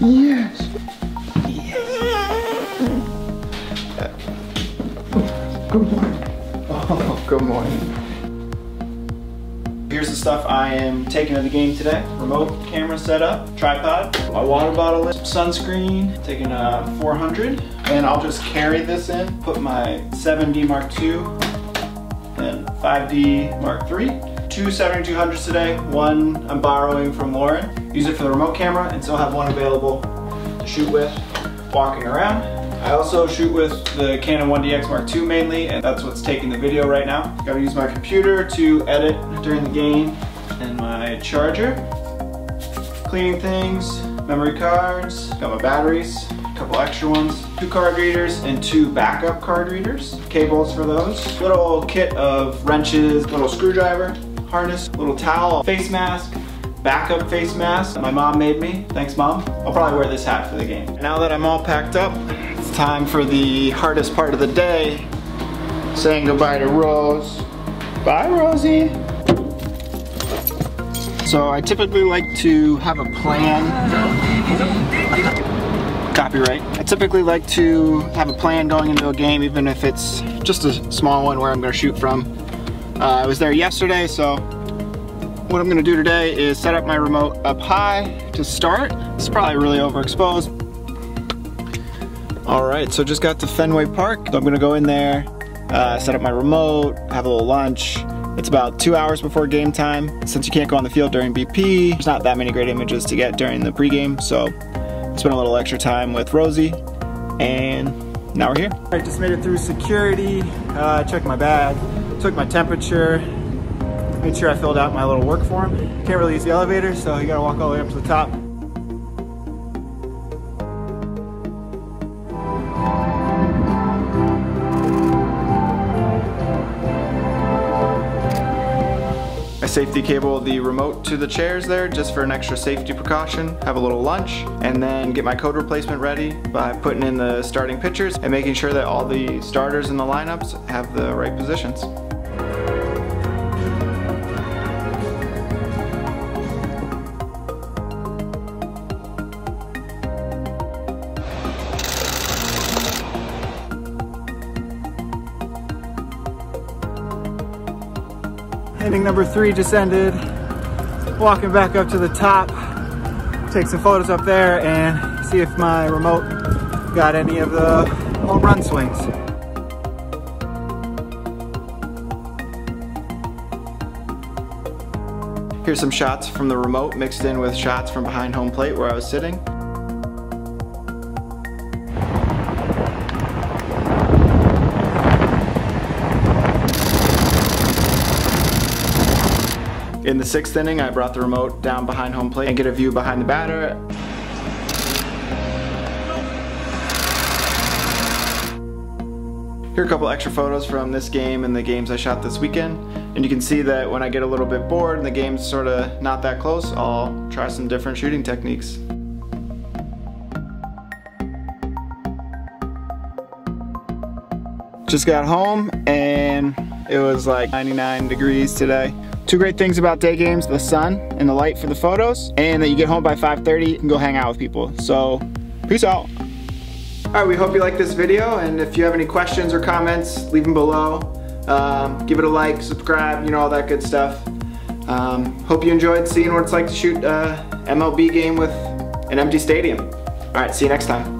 Yes. Good morning. Oh, good morning. Here's the stuff I am taking to the game today. Remote camera setup, tripod, my water bottle, sunscreen, taking a 400, and I'll just carry this in, put my 7D Mark II and 5D Mark III. Two 70-200s today, one I'm borrowing from Lauren. Use it for the remote camera and still have one available to shoot with walking around. I also shoot with the Canon 1DX Mark II mainly, and that's what's taking the video right now. Gotta use my computer to edit during the game, and my charger. Cleaning things, memory cards, got my batteries, a couple extra ones, two card readers and two backup card readers, cables for those, little kit of wrenches, little screwdriver, harness, little towel, face mask, backup face mask my mom made me. Thanks mom. I'll probably wear this hat for the game. Now that I'm all packed up, it's time for the hardest part of the day, saying goodbye to Rose. Bye Rosie. So I typically like to have a plan. Copyright. I typically like to have a plan going into a game even if it's just a small one where I'm going to shoot from. Uh, I was there yesterday so what I'm gonna do today is set up my remote up high to start. It's probably really overexposed. All right, so just got to Fenway Park. So I'm gonna go in there, uh, set up my remote, have a little lunch. It's about two hours before game time. Since you can't go on the field during BP, there's not that many great images to get during the pregame, so spent a little extra time with Rosie, and now we're here. I just made it through security, uh, checked my bag, took my temperature, Made sure I filled out my little work form. Can't really use the elevator, so you gotta walk all the way up to the top. Safety cable the remote to the chairs there just for an extra safety precaution, have a little lunch, and then get my code replacement ready by putting in the starting pitchers and making sure that all the starters in the lineups have the right positions. Inning number three just ended. Walking back up to the top, take some photos up there and see if my remote got any of the home run swings. Here's some shots from the remote mixed in with shots from behind home plate where I was sitting. In the sixth inning, I brought the remote down behind home plate and get a view behind the batter. Here are a couple extra photos from this game and the games I shot this weekend. And you can see that when I get a little bit bored and the game's sort of not that close, I'll try some different shooting techniques. Just got home and it was like 99 degrees today. Two great things about day games, the sun and the light for the photos, and that you get home by 5.30 and go hang out with people. So, peace out. All right, we hope you like this video, and if you have any questions or comments, leave them below. Um, give it a like, subscribe, you know, all that good stuff. Um, hope you enjoyed seeing what it's like to shoot a MLB game with an empty stadium. All right, see you next time.